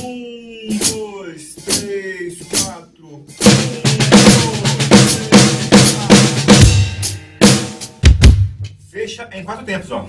Um, dois, três, quatro. Um, dois, três, quatro. Fecha em quatro tempos, ó.